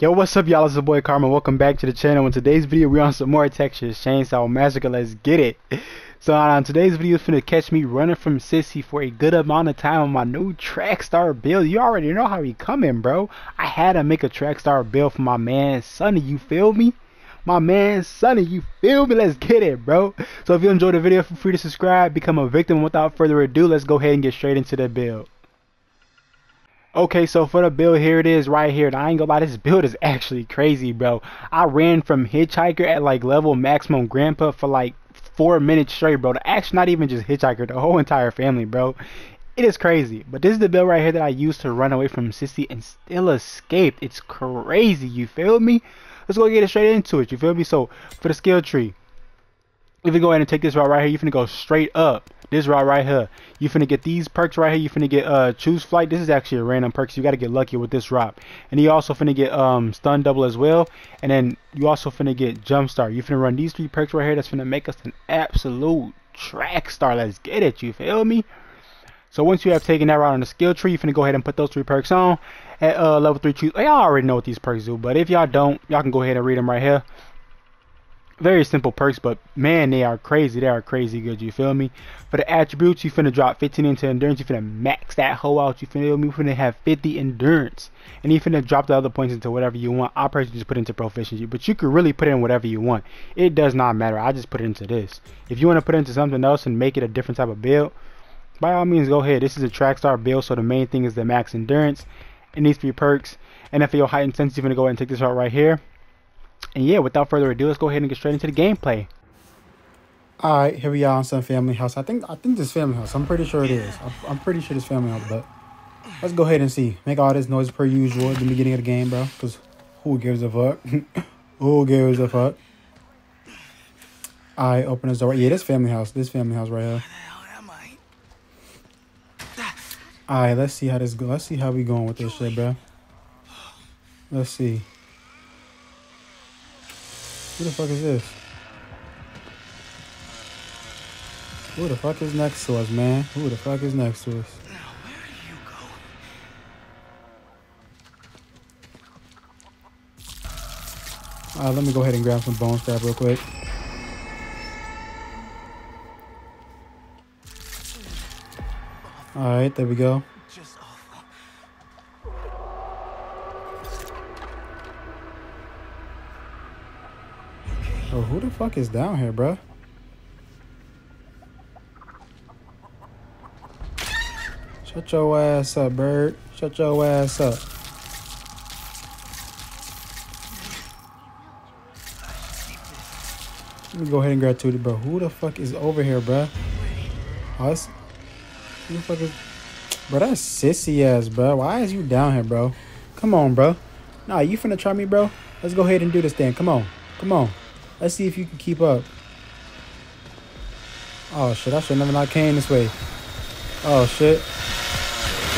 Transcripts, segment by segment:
Yo, what's up, y'all? It's your boy Kharma. Welcome back to the channel. In today's video, we're on some more Texas Chainsaw Massacre. Let's get it. So, on today's video, is finna catch me running from Sissy for a good amount of time on my new Trackstar build. You already know how he coming, bro. I had to make a Trackstar build for my man Sonny. You feel me? My man Sonny, you feel me? Let's get it, bro. So, if you enjoyed the video, feel free to subscribe, become a victim. Without further ado, let's go ahead and get straight into the build. Okay, so for the build, here it is right here. And I ain't gonna lie, this build is actually crazy, bro. I ran from Hitchhiker at like level maximum grandpa for like four minutes straight, bro. Actually, not even just Hitchhiker, the whole entire family, bro. It is crazy. But this is the build right here that I used to run away from Sissy and still escaped. It's crazy, you feel me? Let's go get it straight into it, you feel me? So, for the skill tree, if you go ahead and take this route right here, you're finna go straight up. This route right here. You finna get these perks right here. You finna get uh choose flight. This is actually a random perk, so you gotta get lucky with this route. And you also finna get um stun double as well. And then you also finna get jump start. You finna run these three perks right here. That's finna make us an absolute track star. Let's get it. You feel me? So once you have taken that route on the skill tree, you finna go ahead and put those three perks on at uh, level three. Choose. Y'all already know what these perks do, but if y'all don't, y'all can go ahead and read them right here very simple perks, but man, they are crazy. They are crazy good. You feel me? For the attributes, you finna drop 15 into endurance. You finna max that hoe out. You feel me? You finna have 50 endurance, and you finna drop the other points into whatever you want. I personally just put into proficiency, but you could really put in whatever you want. It does not matter. I just put it into this. If you want to put into something else and make it a different type of build, by all means, go ahead. This is a track star build, so the main thing is the max endurance and these three perks. And if your height intensity, you're gonna go ahead and take this out right here. And yeah, without further ado, let's go ahead and get straight into the gameplay. All right, here we are on some family house. I think I think this family house. I'm pretty sure it is. I'm pretty sure this family house, but let's go ahead and see. Make all this noise per usual at the beginning of the game, bro. Cause who gives a fuck? who gives a fuck? I right, open this door. Yeah, this family house. This family house right here. All right, let's see how this go. Let's see how we going with this shit, bro. Let's see. Who the fuck is this? Who the fuck is next to us, man? Who the fuck is next to us? Uh, let me go ahead and grab some bone scrap real quick. Alright, there we go. Oh, who the fuck is down here, bro? Shut your ass up, bird. Shut your ass up. Let me go ahead and grab Tootie, bro. Who the fuck is over here, bro? Us? Who the fuck is... Bro, that's sissy ass, bro. Why is you down here, bro? Come on, bro. Nah, you finna try me, bro? Let's go ahead and do this thing. Come on. Come on. Let's see if you can keep up. Oh shit, I should never not came this way. Oh shit.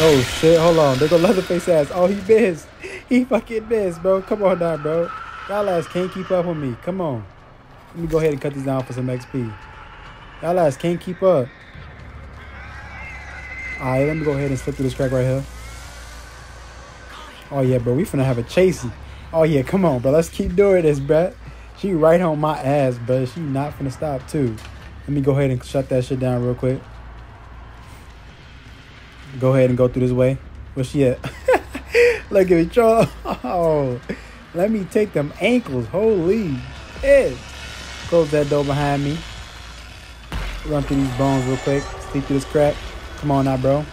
Oh shit, hold on. There go Leatherface ass. Oh, he missed. He fucking missed, bro. Come on now, bro. Y'all ass can't keep up with me. Come on. Let me go ahead and cut these down for some XP. Y'all ass can't keep up. Alright, let me go ahead and slip through this crack right here. Oh yeah, bro. We finna have a chasey. Oh yeah, come on, bro. Let's keep doing this, bro. She right on my ass, but she not finna stop too. Let me go ahead and shut that shit down real quick. Go ahead and go through this way. Where she at? Look at me, Charles. Oh, let me take them ankles. Holy shit. Close that door behind me. Run through these bones real quick. Sleep through this crack. Come on now, bro.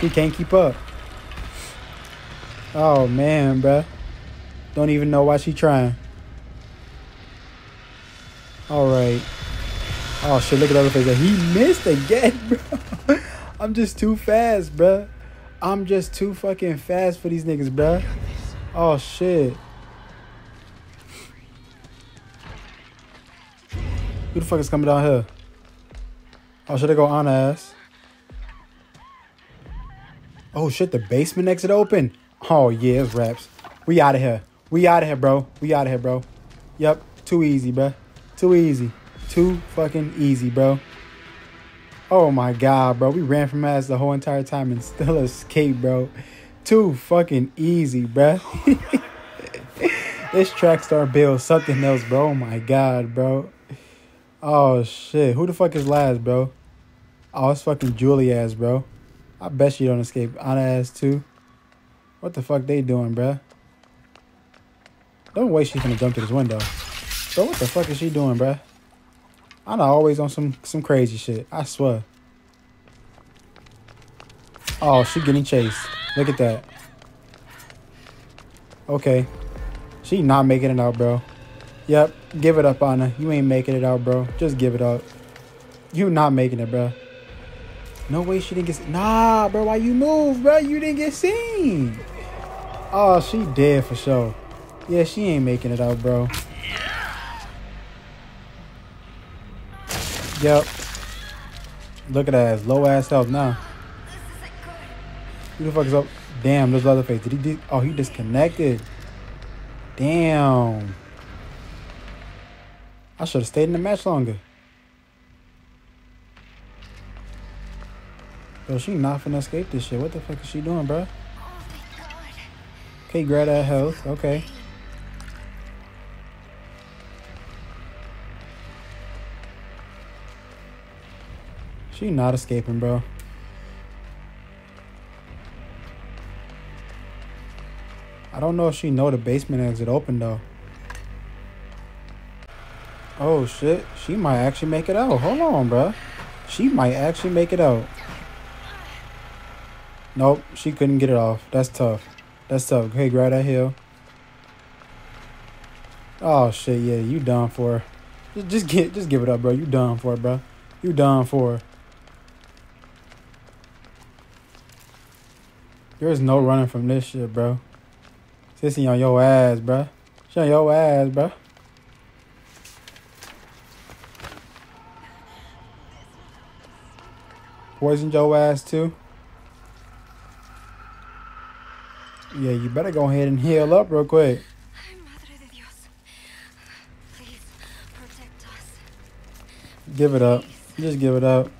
She can't keep up. Oh, man, bro. Don't even know why she trying. All right. Oh shit! Look at Leatherface. He missed again, bro. I'm just too fast, bro. I'm just too fucking fast for these niggas, bro. Oh shit. Who the fuck is coming down here? Oh, should I go on ass? Oh shit, the basement exit open. Oh yeah, it's raps. We out of here. We out of here, bro. We out of here, bro. Yep, too easy, bro. Too easy. Too fucking easy, bro. Oh my god, bro. We ran from ass the whole entire time and still escaped, bro. Too fucking easy, bro. this track star build something else, bro. Oh my god, bro. Oh shit. Who the fuck is last, bro? Oh, it's fucking Julie ass, bro. I bet she don't escape. Ana ass too. What the fuck they doing, bro? Don't wait, she's gonna jump to this window. Bro, what the fuck is she doing, bro? Ana always on some some crazy shit. I swear. Oh, she getting chased. Look at that. Okay. She not making it out, bro. Yep. Give it up, Ana. You ain't making it out, bro. Just give it up. You not making it, bro. No way she didn't get Nah, bro. Why you move, bro? You didn't get seen. Oh, she dead for sure. Yeah, she ain't making it out, bro. Yep. Look at that. Low ass health now. Who the fuck is up? Damn, there's Leatherface. Did he? Oh, he disconnected. Damn. I should have stayed in the match longer. Bro, she not finna escape this shit. What the fuck is she doing, bro? Okay, grab that health. Okay. She not escaping, bro. I don't know if she know the basement exit open though. Oh shit, she might actually make it out. Hold on, bro. She might actually make it out. Nope, she couldn't get it off. That's tough. That's tough. Hey, grab that hill. Oh shit, yeah, you done for. Just, just get, just give it up, bro. You done for, bro. You done for. There's no running from this shit, bro. Sissy on your ass, bro. She on your ass, bro. Poisoned your ass too. Yeah, you better go ahead and heal up real quick. Give it up. Just give it up.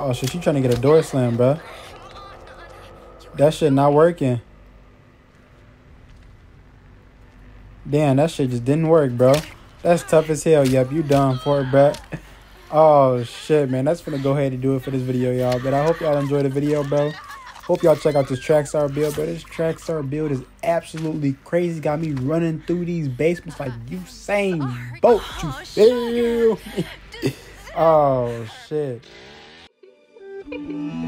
Oh shit, she trying to get a door slam, bro. That shit not working. Damn, that shit just didn't work, bro. That's tough as hell. Yep, you done for it, bro. Oh shit, man. That's gonna go ahead and do it for this video, y'all. But I hope y'all enjoyed the video, bro. Hope y'all check out this Trackstar build, bro. This Trackstar build is absolutely crazy. Got me running through these basements like you Usain Bolt. You feel me? oh shit. You.